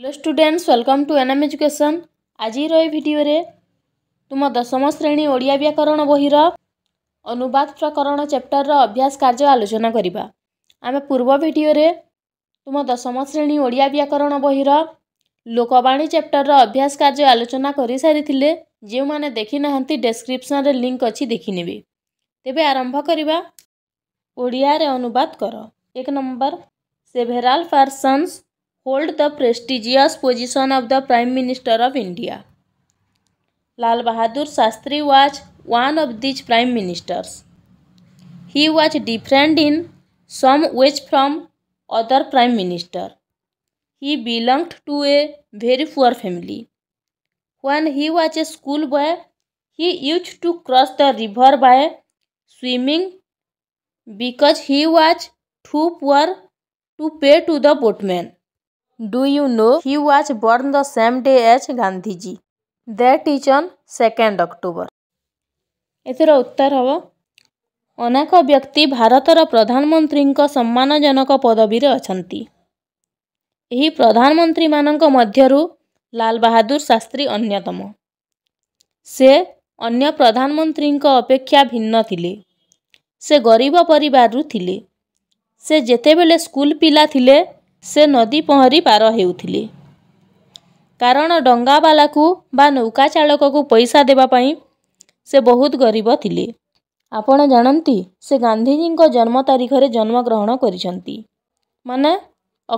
Hello students welcome to NM education ଆଜିର ଏ ଭିଡ଼ିଓରେ ତୁମ ଦଶମ ଶ୍ରେଣୀ ଓଡ଼ିଆ ବ୍ୟାକରଣ ବହିର ଅନୁବାଦ ପ୍ରକରଣ ଚାପ୍ଟରର ଅଭ୍ୟାସ କାର୍ଯ୍ୟ ଆଲୋଚନା କରିବା ଆମେ ପୂର୍ବ ଭିଡ଼ିଓରେ ତୁମ ଦଶମ ଶ୍ରେଣୀ ଓଡ଼ିଆ ବ୍ୟାକରଣ ବହିର ଲୋକବାଣୀ ଚାପ୍ଟରର ଅଭ୍ୟାସ କାର୍ଯ୍ୟ ଆଲୋଚନା କରିସାରିଥିଲେ ଯେଉଁମାନେ ଦେଖିନାହାନ୍ତି ଡେସ୍କ୍ରିପ୍ସନ୍ରେ ଲିଙ୍କ୍ ଅଛି ଦେଖିନେବେ ତେବେ ଆରମ୍ଭ କରିବା ଓଡ଼ିଆରେ ଅନୁବାଦ କର ଏକ number several persons hold the prestigious position of the Prime Minister of India. Lal Bahadur Shastri was one of these prime ministers. He was different in some ways from other prime ministers. He belonged to a very poor family. When he was a schoolboy, he used to cross the river by swimming because he was too poor to pay to the boatman. Do you know he was born the same day as Gandhiji that is on second October एउटा उत्तर हेक व्यक्ति भारत प्रधानमंत्री प्रधानमन्त्रीको सम्मानजनक पदवी अन्ति प्रधानमन्त्री लाल बहादुर शास्त्री अन्यतम से अन्य प्रधानमन्त्रीको अपेक्षा भिन्न थिले से गरीब परिवार से जेते बेले स्कूल पिला थिले से नदी पहरी पार हो कारण डावाला बा नौका चाड़क को पैसा देवाई से बहुत गरीब थी आपण जानती से गांधीजी जन्म तारीख में जन्मग्रहण कर माने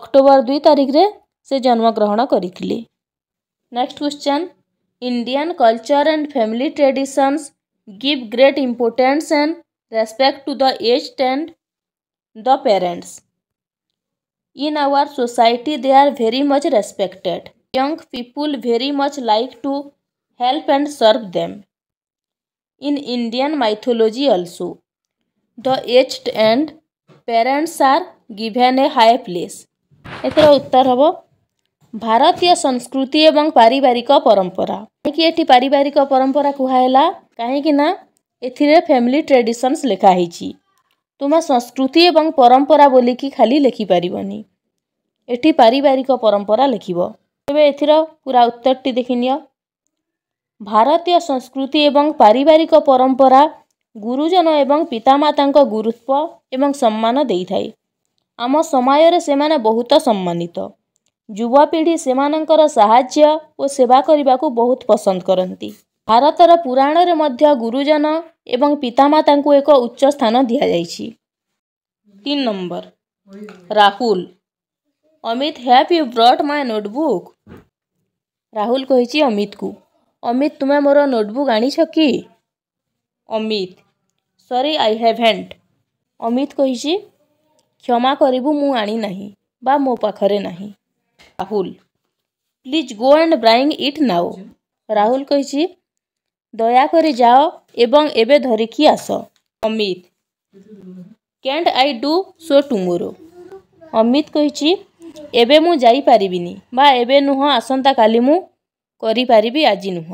अक्टोबर दुई तारीख रे से जन्मग्रहण करेक्स्ट question Indian culture and family traditions give great importance and respect to the age and the parents in our society they are very much respected young people very much like to help and serve them in Indian mythology also the age and parents are given a high place एथर उत्तर हम भारतीय संस्कृति एवं पारिवारिक परंपरा कहीं पारिवारिक परंपरा कहला कहीं फैमिली ट्रेडिशंस लिखाही ତୁମେ ସଂସ୍କୃତି ଏବଂ ପରମ୍ପରା ବୋଲିକି ଖାଲି ଲେଖିପାରିବନି ଏଠି ପାରିବାରିକ ପରମ୍ପରା ଲେଖିବ ତେବେ ଏଥିର ପୁରା ଉତ୍ତରଟି ଦେଖିନିଅ ଭାରତୀୟ ସଂସ୍କୃତି ଏବଂ ପାରିବାରିକ ପରମ୍ପରା ଗୁରୁଜନ ଏବଂ ପିତାମାତାଙ୍କ ଗୁରୁତ୍ୱ ଏବଂ ସମ୍ମାନ ଦେଇଥାଏ ଆମ ସମୟରେ ସେମାନେ ବହୁତ ସମ୍ମାନିତ ଯୁବପିଢ଼ି ସେମାନଙ୍କର ସାହାଯ୍ୟ ଓ ସେବା କରିବାକୁ ବହୁତ ପସନ୍ଦ କରନ୍ତି ଭାରତର ପୁରାଣରେ ମଧ୍ୟ ଗୁରୁଜନ एवं पितामाता एक उच्च स्थान दि जा तीन number Rahul Amit have you brought my notebook Rahul कही अमित को अमित तुम्हें मोर नोटबुक आनीछ कि अमित सरी आई हाव हेन्ट अमित कही क्षमा करूँ मु मो पाखरे ना Rahul please go and bring it now Rahul कही दयाकोरी जाओ এবং এবে ধরিকি আস Amit can't I do so tomorrow Amit কইছি এবে মু যাই যাইপারিবিনি বা এবে নুহ আসন্তা কালি মু করি পারিবি আজি নুহ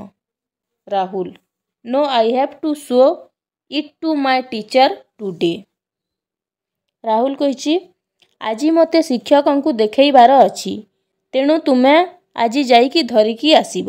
Rahul no I have to show it to my teacher today Rahul কইছি আজি মতে শিক্ষকଙ୍କୁ ଦେଖେଇବାର ଅଛି ତେଣୁ ତୁମେ ଆଜି ଯାଇକି ধরিকি ଆସିବ